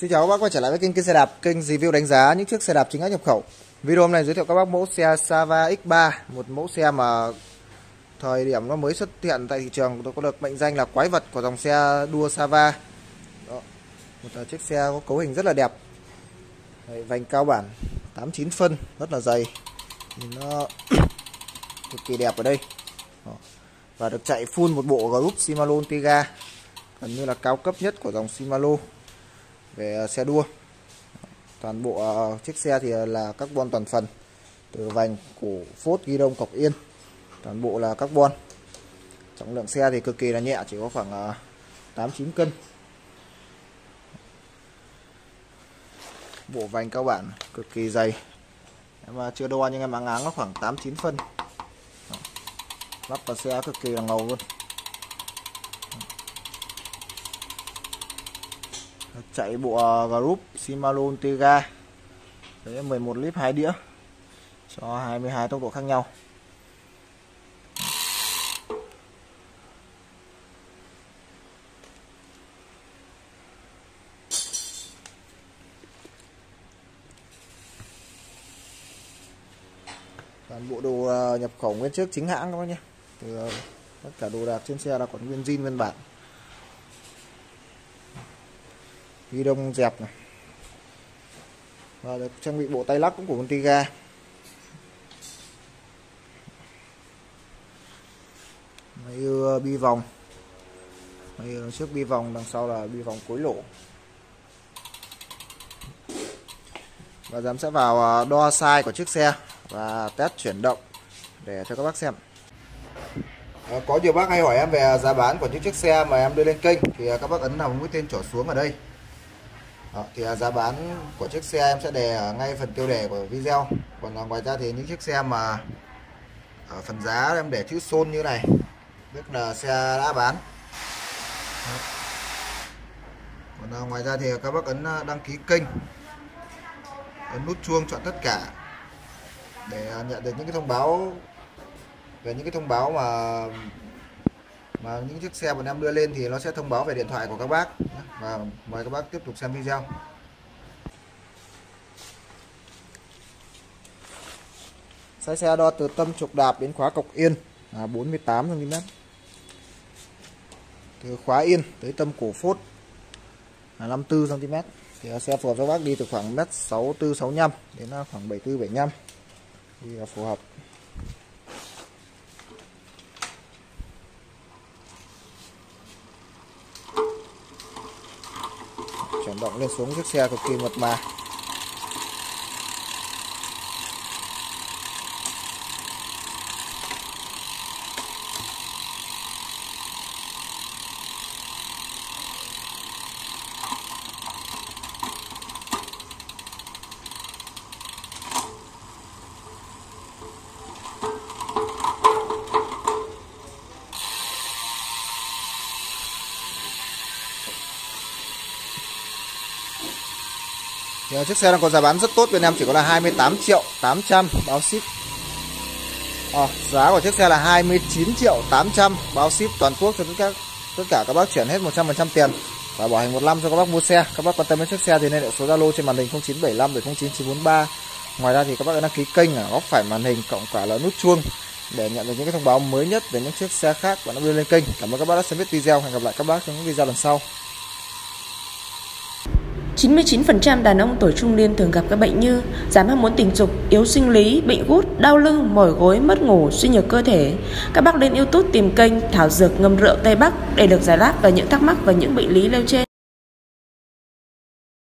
Xin chào các bác quay trở lại với kênh kênh xe đạp, kênh review đánh giá những chiếc xe đạp chính hãng nhập khẩu. Video hôm nay giới thiệu các bác mẫu xe Sava X3, một mẫu xe mà thời điểm nó mới xuất hiện tại thị trường, tôi có được mệnh danh là quái vật của dòng xe đua Sava. Đó. Một à, chiếc xe có cấu hình rất là đẹp. Đấy, vành cao bản 89 phân, rất là dày. Nhìn nó cực kỳ đẹp ở đây. Đó. Và được chạy full một bộ group Shimano Tiga gần như là cao cấp nhất của dòng Shimano về ờ, xe đua. Toàn bộ ờ, chiếc xe thì ờ, là carbon toàn phần, từ vành cổ phốt, ghi đông, cọc yên. Toàn bộ là carbon. Trọng lượng xe thì cực kỳ là nhẹ, chỉ có khoảng 89 cân. Bộ vành các bạn cực kỳ dày. Em chưa đo nhưng em áng áng nó khoảng 8 9 phân. Lắp vào xe cực kỳ là ngầu luôn. Chạy bộ ờ, group, Shimano Integra đấy 11 lít, hai đĩa. Cho 22 tốc độ khác nhau. Toàn bộ đồ ờ, nhập khẩu nguyên chiếc chính hãng các bác nhé từ ờ, tất cả đồ đạc trên xe là còn nguyên zin, nguyên bản. Ghi đông dẹp này. Và được trang bị bộ tay lắc cũng của công ty ga. Máy bi vòng. Máy trước bi vòng đằng sau là bi vòng cuối lỗ. Và dám sẽ vào à, đo size của chiếc xe và test chuyển động để cho các bác xem. À, có nhiều bác hay hỏi em về giá bán của những chiếc xe mà em đưa lên kênh thì à, các bác ấn vào mũi tên trỏ xuống ở đây đó, thì à, giá bán của chiếc xe em sẽ đề ở ngay phần tiêu đề của video còn à, ngoài ra thì những chiếc xe mà ở phần giá em để chữ xôn như này tức là xe đã bán đó. còn à, ngoài ra thì các bác ấn đăng ký kênh ấn nút chuông chọn tất cả để nhận được những cái thông báo về những cái thông báo mà mà những chiếc xe bọn em đưa lên thì nó sẽ thông báo về điện thoại của các bác và mời các bác tiếp tục xem video Xe xe đo từ tâm trục đạp đến khóa cọc yên là 48 cm. Từ khóa yên tới tâm cổ phốt là 54 cm. Thì xe phù hợp cho bác đi từ khoảng 1m64 65 đến à, khoảng 74 75. Thì phù hợp. Chuyển động lên xuống chiếc xe cực kỳ mượt mà thì chiếc xe đang có giá bán rất tốt bên em chỉ có là 28 triệu 800 báo ship. À, giá của chiếc xe là 29 triệu 800 báo ship toàn quốc cho tất cả tất cả các bác chuyển hết 100% tiền và bảo hành một năm cho các bác mua xe. Các bác quan tâm đến chiếc xe thì liên hệ số Zalo trên màn hình 0975 09 ngoài ra thì các bác đăng ký kênh ở góc phải màn hình cộng cả là nút chuông để nhận được những cái thông báo mới nhất về những chiếc xe khác và nó đưa lên kênh. Cảm ơn các bác đã xem video. Hẹn gặp lại các bác trong những video lần sau. 99% đàn ông tuổi trung niên thường gặp các bệnh như giảm ham muốn tình dục, yếu sinh lý, bệnh gút, đau lưng, mỏi gối, mất ngủ, suy nhược cơ thể. Các bác lên YouTube tìm kênh Thảo Dược ngâm rượu Tây Bắc để được giải đáp về những thắc mắc và những bệnh lý nêu trên.